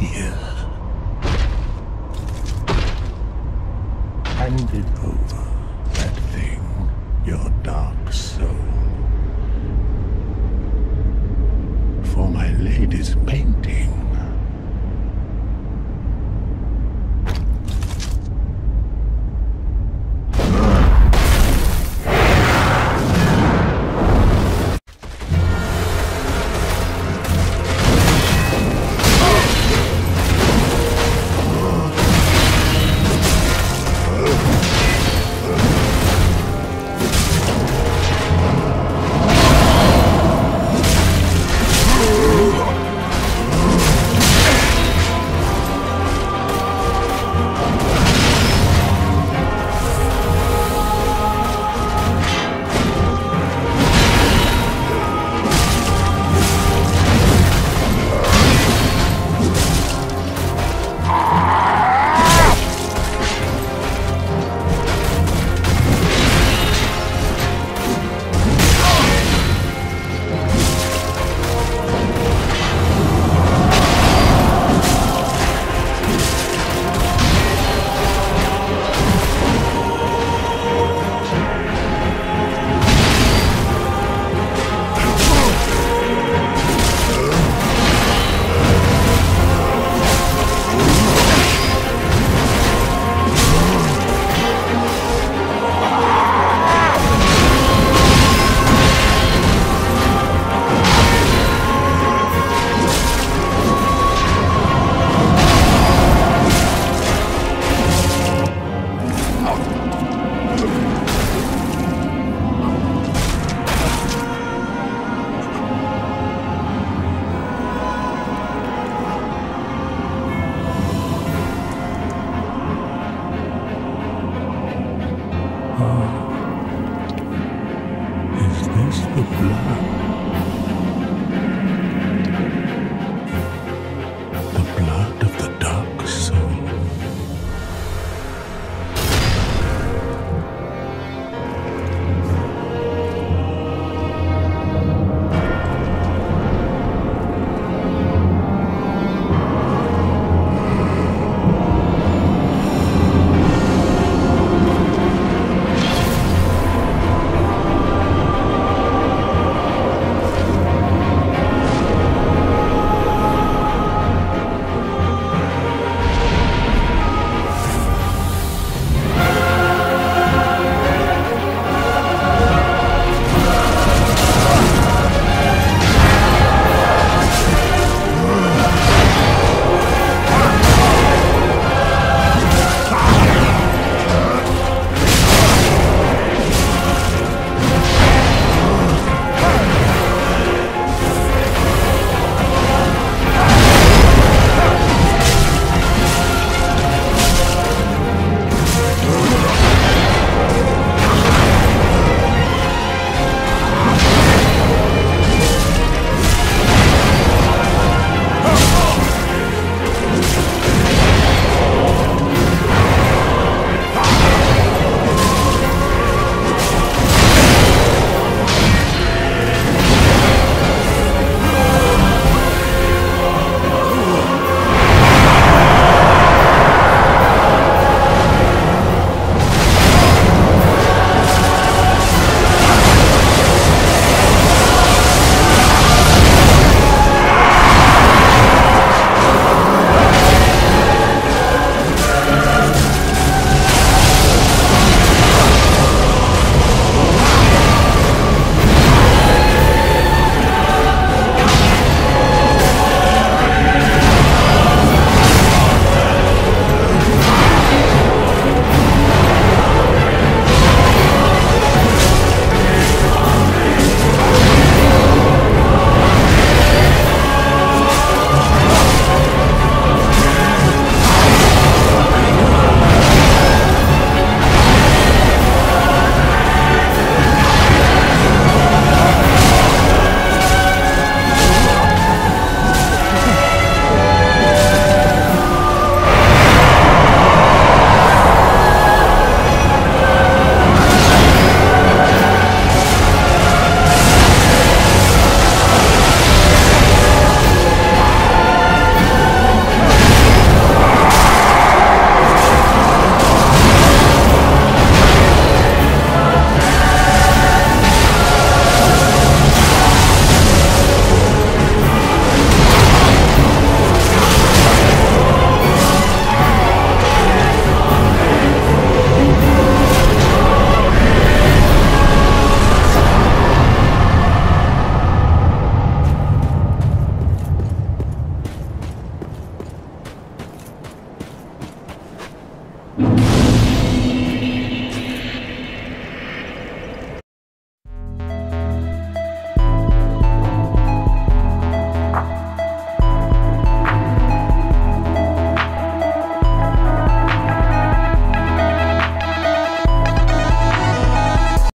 here. Handed over that thing, your dark soul. For my lady's painting. Oh.